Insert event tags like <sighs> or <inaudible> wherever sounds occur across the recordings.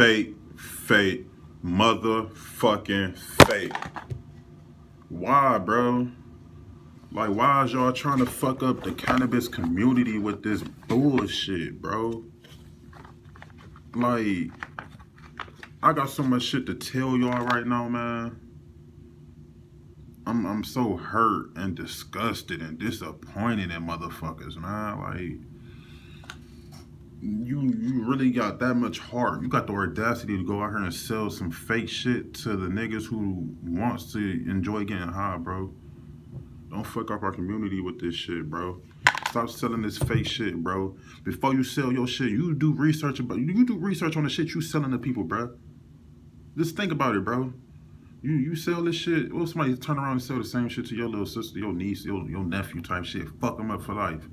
fake, fake, motherfucking fake. Why, bro? Like, why is y'all trying to fuck up the cannabis community with this bullshit, bro? Like, I got so much shit to tell y'all right now, man. I'm I'm so hurt and disgusted and disappointed in motherfuckers, man. Like you you really got that much heart. You got the audacity to go out here and sell some fake shit to the niggas who wants to enjoy getting high, bro. Don't fuck up our community with this shit, bro. Stop selling this fake shit, bro. Before you sell your shit, you do research about you do research on the shit you selling to people, bro. Just think about it, bro. You you sell this shit. Well, somebody turn around and sell the same shit to your little sister, your niece, your, your nephew type shit. Fuck them up for life.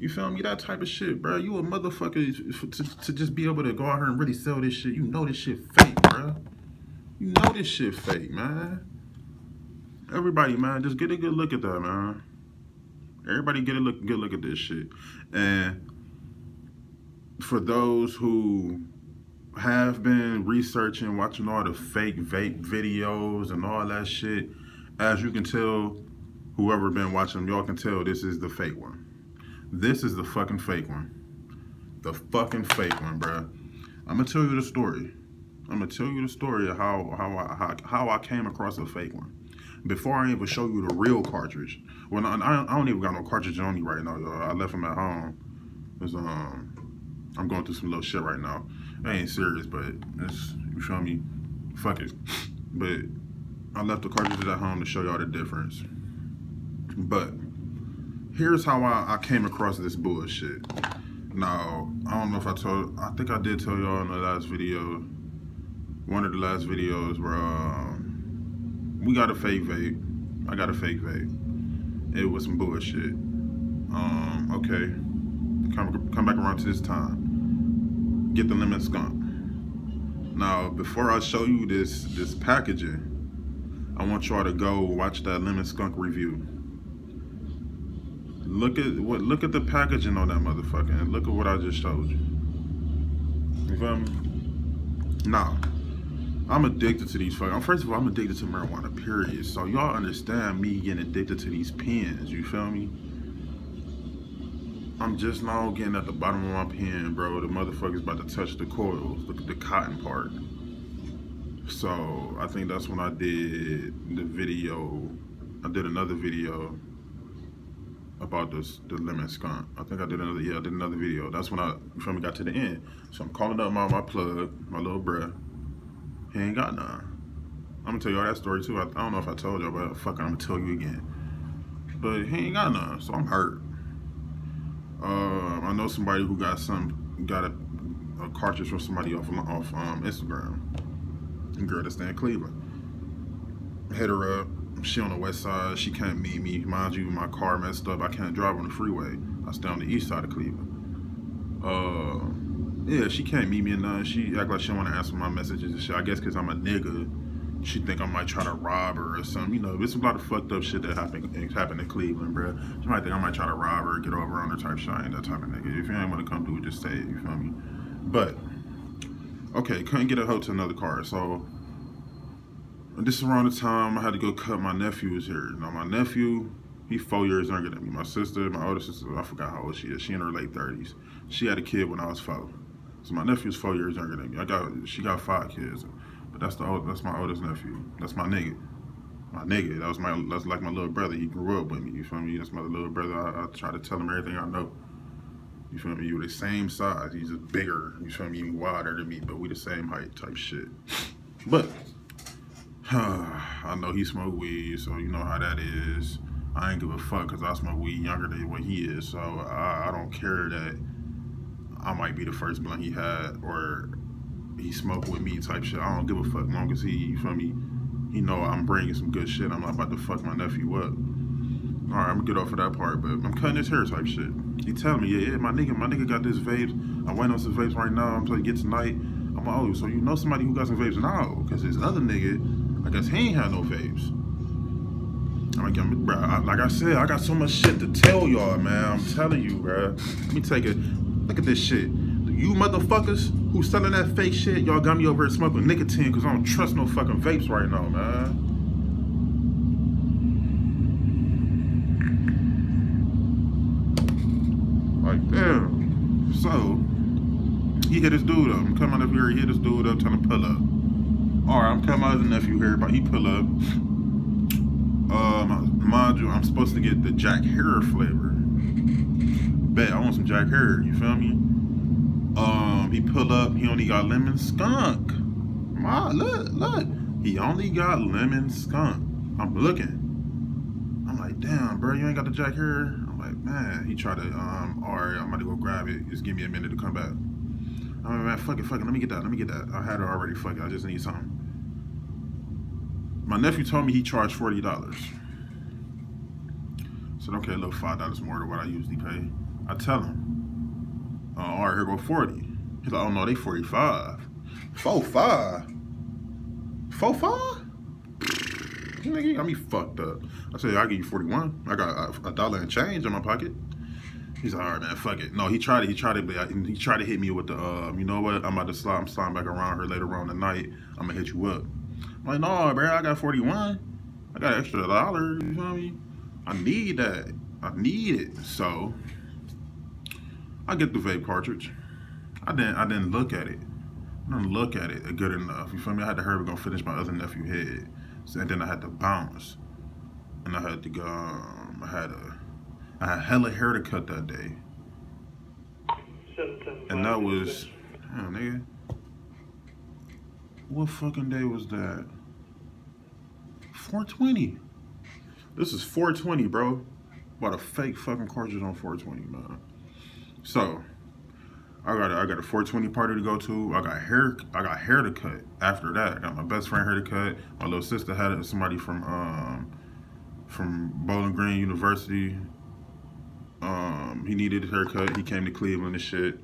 You feel me? That type of shit, bro. You a motherfucker to, to just be able to go out here and really sell this shit. You know this shit fake, bro. You know this shit fake, man. Everybody, man, just get a good look at that, man. Everybody get a look, good look at this shit. And for those who have been researching, watching all the fake vape videos and all that shit, as you can tell, whoever been watching y'all can tell this is the fake one. This is the fucking fake one. The fucking fake one, bruh. I'm gonna tell you the story. I'm gonna tell you the story of how how I how, how I came across a fake one. Before I even show you the real cartridge. Well, I, I don't even got no cartridge on me right now, y'all. I left them at home. Cause um, I'm going through some little shit right now. I ain't serious, but it's you feel me. Fuck it. But I left the cartridges at home to show y'all the difference. But here's how I, I came across this bullshit. Now, I don't know if I told, I think I did tell y'all in the last video, one of the last videos where um, we got a fake vape. I got a fake vape. It was some bullshit. Um, okay, come, come back around to this time. Get the lemon skunk. Now, before I show you this, this packaging, I want y'all to go watch that lemon skunk review. Look at what look at the packaging on that motherfucker and look at what I just showed you. You feel me? Now, I'm addicted to these fucking first of all, I'm addicted to marijuana, period. So y'all understand me getting addicted to these pens, you feel me? I'm just now getting at the bottom of my pen, bro. The motherfucker's about to touch the coils, the, the cotton part. So I think that's when I did the video. I did another video about this the lemon skunk. I think I did another yeah, I did another video. That's when I from got to the end. So I'm calling up my my plug, my little bruh. He ain't got none. I'm gonna tell y'all that story too. I, I, don't know if I told y'all, but fuck, I'm gonna tell you again. But he ain't got none, so I'm hurt. Uh, I know somebody who got some got a, a cartridge from somebody off off um, Instagram. Girl that's in Cleveland. Hit her up she on the west side. She can't meet me. Mind you, my car messed up. I can't drive on the freeway. I stay on the east side of Cleveland. Uh, yeah, she can't meet me and none. She act like she don't want to answer my messages and shit. I guess because I'm a nigga. She think I might try to rob her or something. You know, there's a lot of fucked up shit that happened happened in Cleveland, bro. She might think I might try to rob her, get over on her type shit. I ain't that type of nigga. If you ain't want to come do it, just say it. You feel me? But okay, couldn't get a hold to another car, so this is around the time I had to go cut my nephew's hair. Now my nephew, he four years younger than me. My sister, my older sister, I forgot how old she is. She in her late thirties. She had a kid when I was four. So my nephew's four years younger than me. I got she got five kids, but that's the old, that's my oldest nephew. That's my nigga. My nigga. That was my that's like my little brother. He grew up with me. You feel me? That's my little brother. I, I try to tell him everything I know. You feel me? You the same size. He's just bigger. You feel me? He wider than me, but we the same height type shit. But <sighs> I know he smoke weed, so you know how that is. I ain't give a fuck because I smoke weed younger than what he is, so I, I, don't care that I might be the first blunt he had or he smoked with me type shit. I don't give a fuck long as he, you feel me, he know I'm bringing some good shit. I'm not about to fuck my nephew up. All right, I'm gonna get off of that part, but I'm cutting his hair type shit. He telling me, yeah, yeah, my nigga, my nigga got this vapes. I went on some vapes right now. I'm trying to get tonight. I'm like, oh, so you know somebody who got some vapes? No, because this other nigga I guess he ain't had no vapes. I'm like, bro, I, like I said, I got so much shit to tell y'all, man. I'm telling you, bro. Let me take it. Look at this shit. You motherfuckers who selling that fake shit, y'all got me over here smoking nicotine because I don't trust no fucking vapes right now, man. Like, damn. So, he hit his dude up. I'm coming up here, he hit his dude up, trying to pull up. Alright, I'm coming out of the nephew here, but he pull up. Um, mind you, I'm supposed to get the Jack Herer flavor. Bet, I want some Jack Herer. you feel me? Um, he pull up, he only got lemon skunk. My, look, look. He only got lemon skunk. I'm looking. I'm like, damn, bro, you ain't got the Jack Herer. I'm like, man, he tried to, um, all right, I'm about to go grab it. Just give me a minute to come back. I'm like, man, fuck it, fuck it, let me get that, let me get that. I had it already, fuck it, I just need something. My nephew told me he charged $40. Said, okay, a little $5 more than what I usually pay. I tell him, uh, all right, here go 40. He's like, oh no, they 45. 45? 45? Nigga, you got me fucked up. I said, I'll give you 41. I got a, dollar and change in my pocket. He's like, all right, man, fuck it. No, he tried to, he tried to, he tried to hit me with the, um, you know what? I'm about to slide, I'm sliding back around here later on tonight. I'm gonna hit you up. I'm like, no, bro, I got 41. I got extra dollar, you feel me? I need that. I need it. So I get the vape cartridge. I didn't I didn't look at it. I didn't look at it good enough. You feel me? I had to hurry up go finish my other nephew head. So, and then I had to bounce. And I had to go um, I had a I had hella hair to cut that day. And that was damn nigga. What fucking day was that? 420. This is 420, bro. Bought a fake fucking cartridge on 420, man. So, I got a, I got a 420 party to go to. I got hair I got hair to cut after that. I got my best friend hair to cut. My little sister had somebody from um from Bowling Green University. Um, he needed a haircut. He came to Cleveland and shit.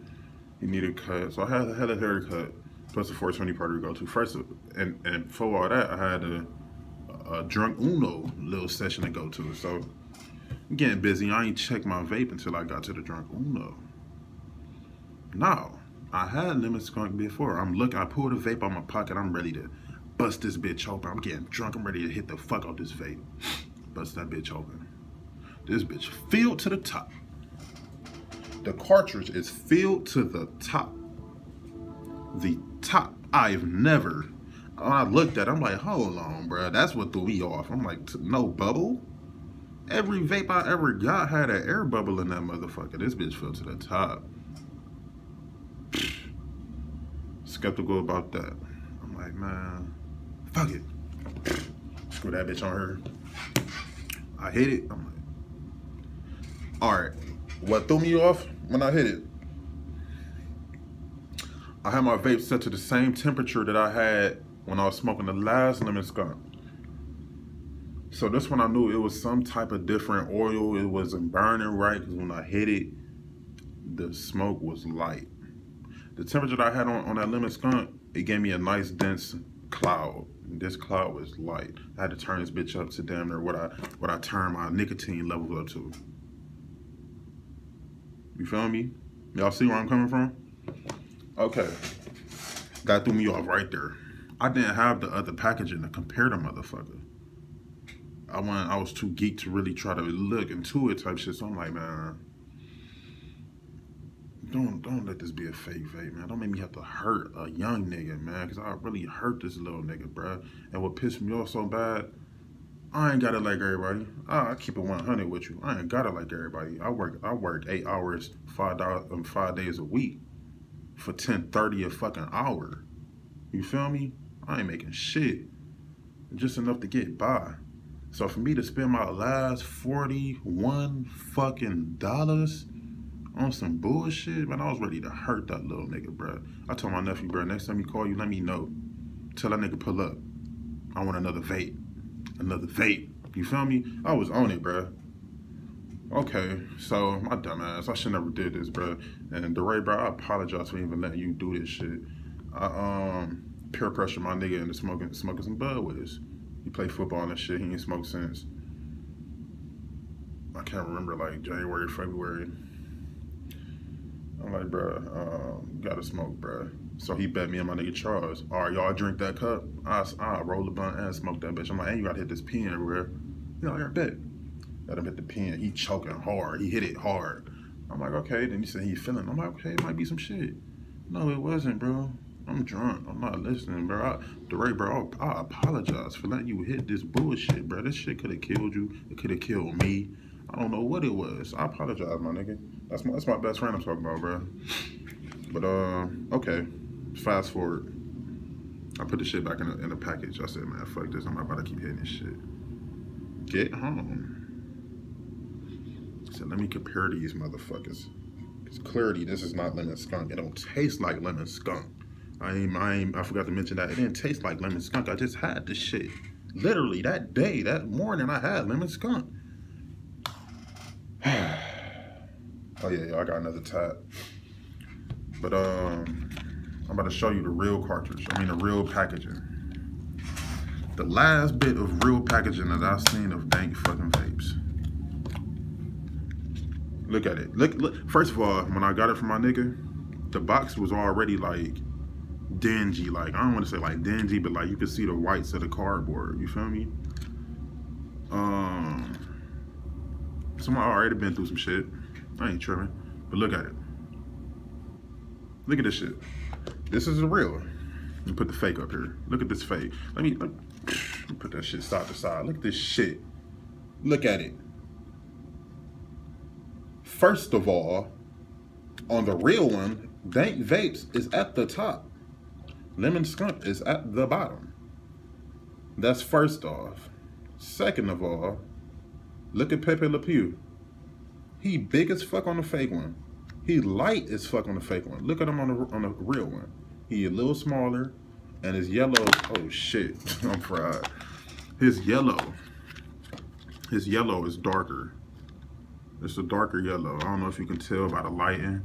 He needed a cut. So I had, I had a haircut plus the 420 party we go to. First, and, and for all that, I had a, a drunk Uno little session to go to. So I'm getting busy. I ain't checked my vape until I got to the drunk Uno. Now, I had lemon skunk before. I'm looking, I pulled a vape out my pocket. I'm ready to bust this bitch open. I'm getting drunk. I'm ready to hit the fuck out this vape. Bust that bitch open. This bitch filled to the top. The cartridge is filled to the top the top. I've never. I looked at, it, I'm like, hold on, bro. That's what threw me off. I'm like, no bubble. Every vape I ever got had an air bubble in that motherfucker. This bitch fell to the top. <sniffs> Skeptical about that. I'm like, man, fuck it. Screw that bitch on her. I hit it. I'm like, all right. What threw me off when I hit it? I had my vape set to the same temperature that I had when I was smoking the last lemon skunk. So this one I knew it was some type of different oil. It wasn't burning right because when I hit it, the smoke was light. The temperature that I had on, on that lemon skunk, it gave me a nice dense cloud. This cloud was light. I had to turn this bitch up to damn near what I what I turned my nicotine levels up to. You feel me? Y'all see where I'm coming from? Okay. That threw me off right there. I didn't have the other packaging to compare the motherfucker. I went, I was too geek to really try to look into it type shit. So I'm like, man, don't don't let this be a fake vape, man. Don't make me have to hurt a young nigga, man, because I really hurt this little nigga, bro. And what pissed me off so bad, I ain't got it like everybody. I, I keep it 100 with you. I ain't got it like everybody. I work I work eight hours, five dollars, um, five days a week for 10, 30 a fucking hour. You feel me? I ain't making shit. Just enough to get by. So for me to spend my last 41 fucking dollars on some bullshit, man, I was ready to hurt that little nigga, bro. I told my nephew, bro, next time he call you, let me know. Tell that nigga pull up. I want another vape. Another vape. You feel me? I was on it, bro. Okay, so my dumbass, I should never did this, bro. And DeRay, bro, I apologize for even letting you do this shit. I um peer pressure my nigga into smoking smoking some bud with us. He played football and shit. He ain't smoked since I can't remember like January, February. I'm like, bro, um, gotta smoke, bro. So he bet me and my nigga Charles. All right, y'all drink that cup. I, I roll the blunt and smoke that bitch. I'm like, hey, you gotta hit this pen everywhere. You know, I got bet. Let him hit the pin. He choking hard. He hit it hard. I'm like, okay. Then he said he feeling. I'm like, okay, it might be some shit. No, it wasn't, bro. I'm drunk. I'm not listening, bro. I, DeRay, bro, I, I apologize for letting you hit this bullshit, bro. This shit could have killed you. It could have killed me. I don't know what it was. I apologize, my nigga. That's my that's my best friend I'm talking about, bro. But uh, okay. Fast forward. I put the shit back in the, in the package. I said, man, fuck this. I'm not about to keep hitting this shit. Get home. Said, let me compare these motherfuckers. Cause clarity, this is not lemon skunk. It don't taste like lemon skunk. I ain't, I ain't, I forgot to mention that. It didn't taste like lemon skunk. I just had this shit. Literally that day, that morning, I had lemon skunk. <sighs> oh yeah, yeah, I got another tab. But um, I'm about to show you the real cartridge. I mean the real packaging. The last bit of real packaging that I've seen of dank fucking vapes. Look at it. Look, look. First of all, when I got it from my nigga, the box was already like dingy. Like I don't want to say like dingy, but like you could see the whites of the cardboard. You feel me? Um, someone already been through some shit. I ain't tripping, but look at it. Look at this shit. This is the real. Me put the fake up here. Look at this fake. Let me, let me put that shit side to side. Look at this shit. Look at it. First of all, on the real one, Dank Vapes is at the top. Lemon Skunk is at the bottom. That's first off. Second of all, look at Pepe Le Pew. He big as fuck on the fake one. He light as fuck on the fake one. Look at him on the on the real one. He a little smaller, and his yellow. Oh shit, <laughs> I'm fried. His yellow. His yellow is darker. It's a darker yellow. I don't know if you can tell by the lighting,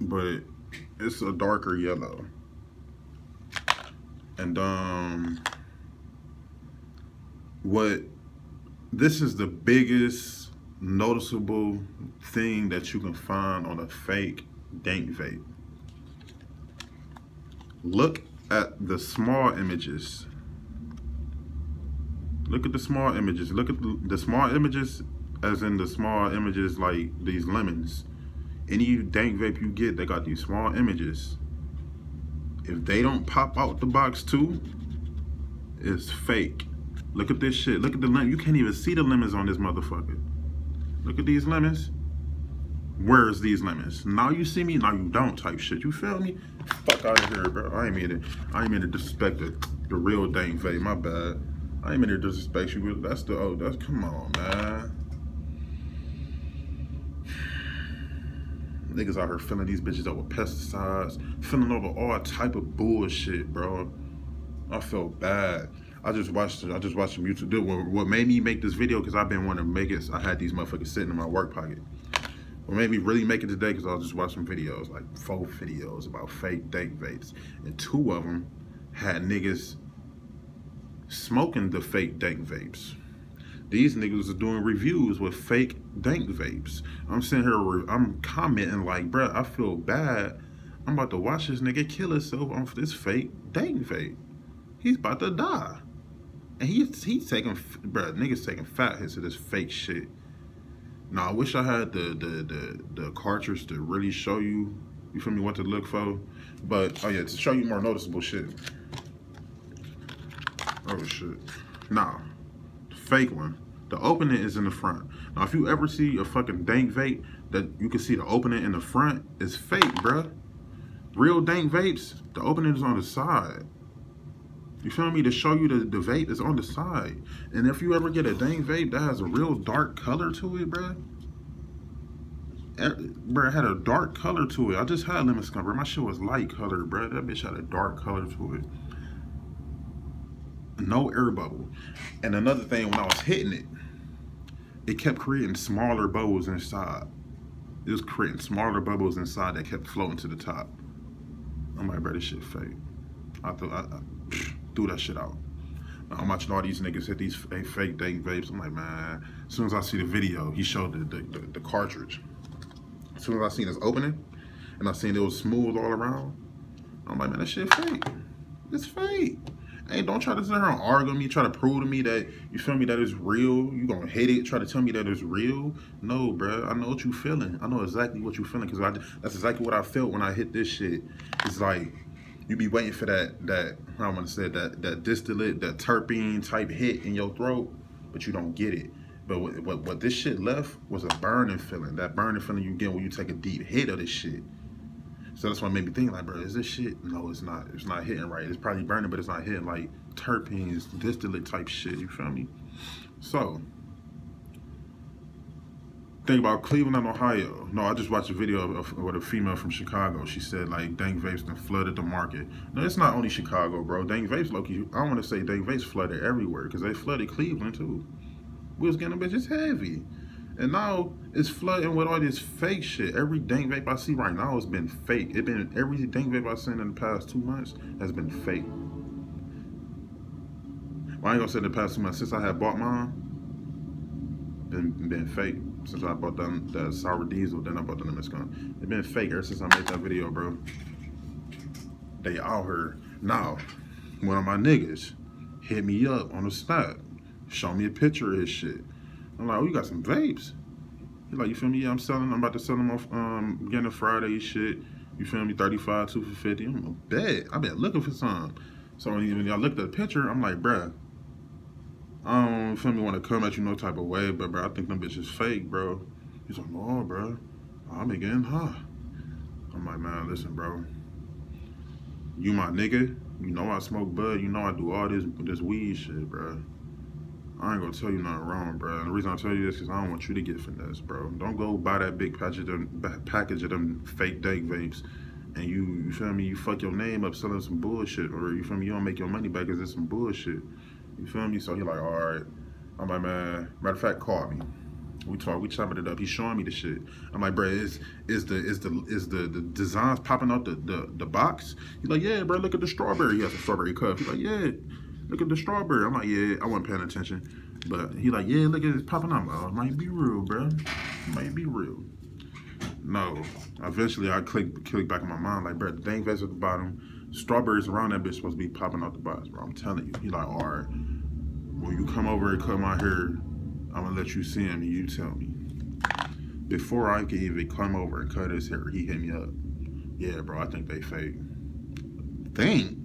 but it's a darker yellow. And um, what this is the biggest noticeable thing that you can find on a fake dank vape. Look at the small images. Look at the small images. Look at the, the small images as in the small images like these lemons. Any dank vape you get, they got these small images. If they don't pop out the box too, it's fake. Look at this shit. Look at the lemon. You can't even see the lemons on this motherfucker. Look at these lemons. Where's these lemons? Now you see me, now you don't type shit. You feel me? Fuck out of here, bro. I ain't mean to, I ain't mean to disrespect the, the real dank vape. My bad. I ain't mean to disrespect you. That's the, oh, that's, come on, man. Niggas out here filling these bitches up with pesticides, filling over all type of bullshit, bro. I felt bad. I just watched I just watched some YouTube. Do what made me make this video because I've been wanting to make it. I had these motherfuckers sitting in my work pocket. What made me really make it today because I was just watching videos, like four videos about fake dank vapes, and two of them had niggas smoking the fake dank vapes. These niggas are doing reviews with fake dank vapes. I'm sitting here, I'm commenting like, bruh, I feel bad. I'm about to watch this nigga kill himself on this fake dank vape. He's about to die. And he's he's taking, bro, niggas taking fat hits of this fake shit. Now I wish I had the the the the cartridge to really show you, you feel me, what to look for. But oh yeah, to show you more noticeable shit. Oh shit. Nah, fake one. The opening is in the front. Now if you ever see a fucking dank vape that you can see the opening in the front, it's fake, bruh. Real dank vapes, the opening is on the side. You feel me? To show you the, the vape is on the side. And if you ever get a dank vape that has a real dark color to it, bruh. Eh, bro, it had a dark color to it. I just had lemon skunk, bro. My shit was light colored, bro. That bitch had a dark color to it. No air bubble. And another thing, when I was hitting it, it kept creating smaller bubbles inside. It was creating smaller bubbles inside that kept floating to the top. I'm like, bro, this shit fake. I I, I <sniffs> threw that shit out. I'm watching all these niggas hit these fake dank vapes. I'm like, man, as soon as I see the video, he showed the, the, the, the cartridge. As soon as I seen this opening, and I seen it was smooth all around, I'm like, man, that shit fake. It's fake. Hey, don't try to sit here and argue me, try to prove to me that, you feel me, that it's real. You gonna hate it, try to tell me that it's real. No, bro, I know what you feeling. I know exactly what you feeling, because that's exactly what I felt when I hit this shit. It's like, you be waiting for that, that I want to say, that, that distillate, that terpene type hit in your throat, but you don't get it. But what, what, what this shit left was a burning feeling. That burning feeling you get when you take a deep hit of this shit. So that's what made me think like, bro, is this shit? No, it's not. It's not hitting right. It's probably burning, but it's not hitting like terpenes, distillate type shit. You feel me? So, think about Cleveland Ohio. No, I just watched a video of, of, a female from Chicago. She said like dank vapes done flooded the market. No, it's not only Chicago, bro. Dank vapes, Loki. I want to say dank vapes flooded everywhere because they flooded Cleveland too. We was getting bitches heavy. And now it's flooding with all this fake shit. Every dank vape I see right now has been fake. It been every dank vape I've seen in the past two months has been fake. Well, I ain't gonna say in the past two months since I had bought mine. Been been fake since I bought them that sour diesel. Then I bought the Mexican. It been fake ever since I made that video, bro. They out here now. One of my niggas hit me up on the snap, show me a picture of his shit. I'm like, oh, you got some vapes. He's like, you feel me? Yeah, I'm selling. I'm about to sell them off um, beginning of Friday shit. You feel me? 35, 2 for 50. I'm a bet. I've been looking for some. So when I looked at the picture, I'm like, bruh, I don't feel me want to come at you no type of way, but bro, I think them bitches fake, bro. He's like, no, bro. I'm getting high. I'm like, man, listen, bro. You my nigga. You know I smoke bud. You know I do all this this weed shit, bro. I ain't gonna tell you nothing wrong, bro. And the reason I tell you this is I don't want you to get finesse, bro. Don't go buy that big package of them, package of them fake dank vapes, and you, you feel me? You fuck your name up selling some bullshit, or you feel me? You don't make your money back because it's some bullshit. You feel me? So he like, all right. I'm like, man. Matter of fact, call me. We talk, we chopping it up. He's showing me the shit. I'm like, bro, is is the is the is the the designs popping out the the, the box? He's like, yeah, bro. Look at the strawberry. He has a strawberry cup. He's like, yeah look at the strawberry. I'm like, yeah, I wasn't paying attention. But he like, yeah, look at it popping up. Oh, it might be real, bro. It might be real. No. Eventually, I click click back in my mind, like, bro, the dang vest at the bottom. Strawberries around that bitch supposed to be popping out the box, bro. I'm telling you. He like, all right, when you come over and cut my hair, I'm gonna let you see him and you tell me. Before I could even come over and cut his hair, he hit me up. Yeah, bro, I think they fake. Think?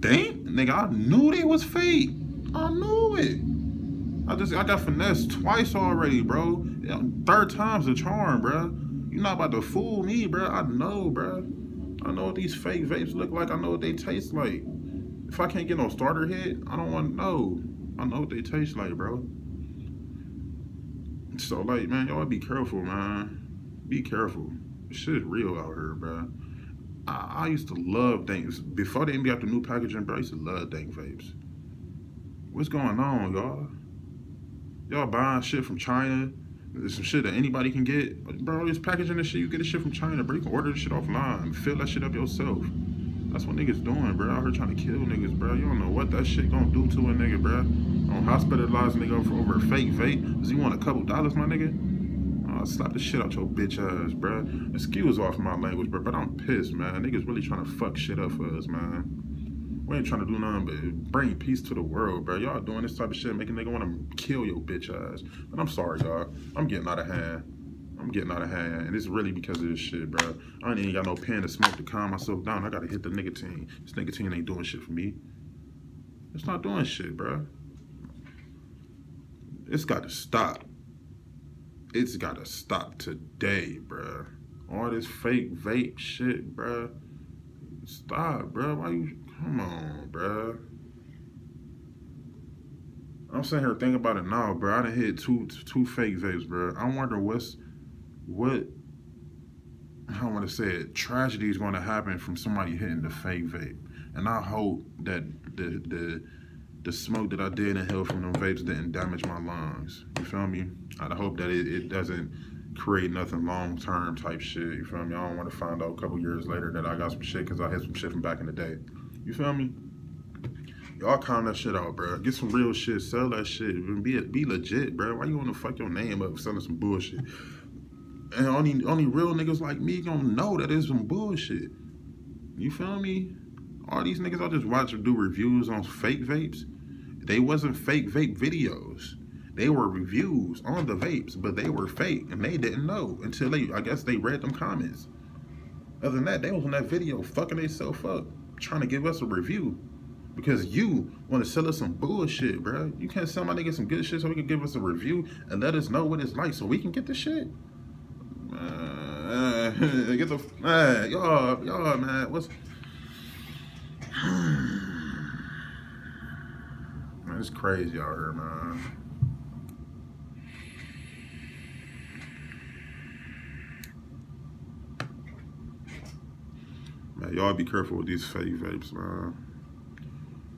Think, nigga, I knew they was fake. I knew it. I just, I got finessed twice already, bro. Third time's a charm, bro. You're not about to fool me, bro. I know, bro. I know what these fake vapes look like. I know what they taste like. If I can't get no starter hit, I don't want to know. I know what they taste like, bro. So, like, man, y'all be careful, man. Be careful. This shit is real out here, bro. I, I used to love dank. Before they even got the new packaging, bro, I used to love dank vapes. What's going on, y'all? Y'all buying shit from China? There's some shit that anybody can get. Bro, this packaging this shit, you get this shit from China, bro. You can order this shit offline. Fill that shit up yourself. That's what niggas doing, bro. Out here trying to kill niggas, bro. You don't know what that shit gonna do to a nigga, bro. On hospitalize nigga for over a fake vape. Does he want a couple dollars, my nigga? I'll slap the shit out your bitch ass, bro. Excuse off my language, bro, but I'm pissed, man. Niggas really trying to fuck shit up for us, man. We ain't trying to do nothing but bring peace to the world, bro. Y'all doing this type of shit, making nigga want to kill your bitch ass. But I'm sorry, y'all. I'm getting out of hand. I'm getting out of hand, and it's really because of this shit, bro. I ain't even got no pen to smoke to calm myself down. I gotta hit the nicotine. This nicotine ain't doing shit for me. It's not doing shit, bro. It's got to stop it's gotta stop today, bruh. All this fake vape shit, bruh. Stop, bruh. Why you, come on, bruh. I'm sitting here thinking about it now, bro. I done hit two two fake vapes, bro. I wonder what's what I want to say it. Tragedy is going to happen from somebody hitting the fake vape, and I hope that the the the smoke that I did inhale from them vapes didn't damage my lungs. You feel me? I hope that it, it doesn't create nothing long term type shit. You feel me? I don't want to find out a couple years later that I got some shit because I had some shit from back in the day. You feel me? Y'all calm that shit out, bro. Get some real shit. Sell that shit. Be be legit, bro. Why you want to fuck your name up selling some bullshit? And only only real niggas like me gonna know that it's some bullshit. You feel me? All these niggas I just watch do reviews on fake vapes. They wasn't fake vape videos. They were reviews on the vapes, but they were fake, and they didn't know until they, I guess, they read them comments. Other than that, they was on that video fucking themselves up, trying to give us a review. Because you want to sell us some bullshit, bro. You can't sell my nigga some good shit so we can give us a review and let us know what it's like so we can get the shit. Uh, <laughs> get the, uh, y'all, y'all, man, what's... man, it's crazy out here, man. Man, y'all be careful with these fake vapes, man.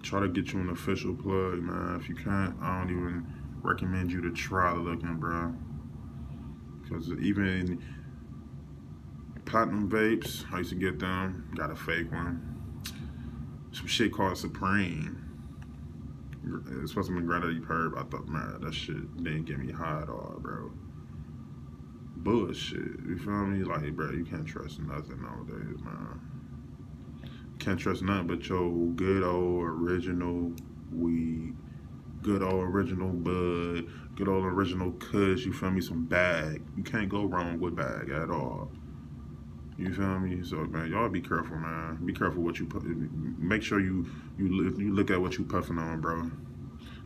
Try to get you an official plug, man. If you can't, I don't even recommend you to try looking, bro. Because even platinum vapes, I used to get them, got a fake one. Shit called Supreme. It's supposed to be Granddaddy Purp. I thought, man, that shit didn't get me high at all, bro. Bullshit. You feel me? Like, bro, you can't trust nothing nowadays, man. Can't trust nothing but your good old original weed, good old original bud, good old original kush, you feel me, some bag. You can't go wrong with bag at all. You feel me? So man, y'all be careful, man. Be careful what you put. Make sure you you you look at what you puffing on, bro.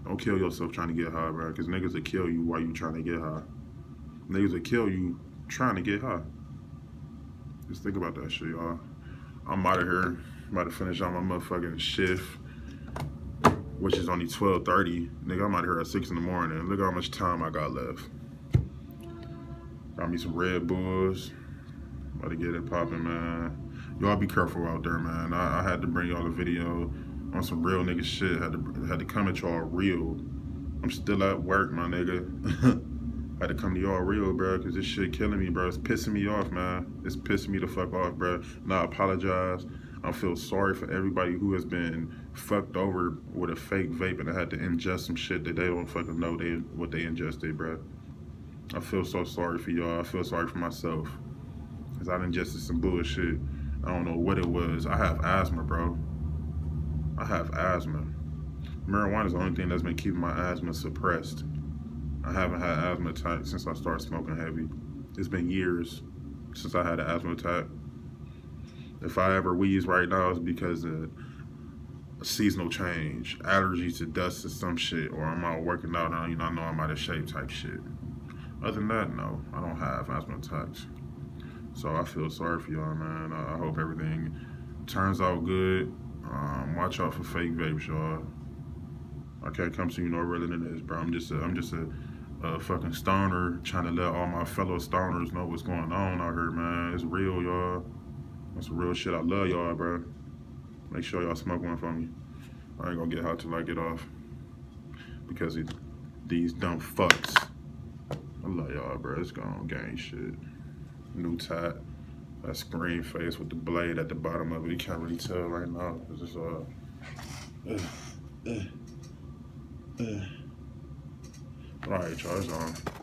Don't kill yourself trying to get high, bro. Cause niggas will kill you while you trying to get high. Niggas will kill you trying to get high. Just think about that shit, y'all. I'm out of here. I'm about to finish on my motherfucking shift, which is only 12.30. Nigga, I'm out here at 6 in the morning. Look how much time I got left. Got me some Red Bulls. About to get it popping, man. Y'all be careful out there, man. I, I, had to bring y'all a video on some real nigga shit. Had to had to come at y'all real. I'm still at work, my nigga. <laughs> had to come to y'all real, bro, because this shit killing me, bro. It's pissing me off, man. It's pissing me the fuck off, bro. And I apologize. I feel sorry for everybody who has been fucked over with a fake vape and I had to ingest some shit that they don't fucking know they what they ingested, bro. I feel so sorry for y'all. I feel sorry for myself. Cause I ingested some bullshit. I don't know what it was. I have asthma, bro. I have asthma. Marijuana is the only thing that's been keeping my asthma suppressed. I haven't had asthma attack since I started smoking heavy. It's been years since I had an asthma attack. If I ever wheeze right now, it's because of a seasonal change, allergies to dust or some shit, or I'm out working out and you know I know I'm out of shape type shit. Other than that, no, I don't have asthma attacks. So I feel sorry for y'all, man. I hope everything turns out good. Um, watch out for fake vapes, y'all. I can't come to you no realer than this, bro. I'm just a, I'm just a, a fucking stoner trying to let all my fellow stoners know what's going on out here, man. It's real, y'all. That's real shit. I love y'all, bro. Make sure y'all smoke one for me. I ain't gonna get hot till I get off. Because it, these dumb fucks. I love y'all, bro. It's gone gang shit. New top, That screen face with the blade at the bottom of it. You can't really tell right now. It's just uh, uh, uh, uh. All right, y'all, it's on.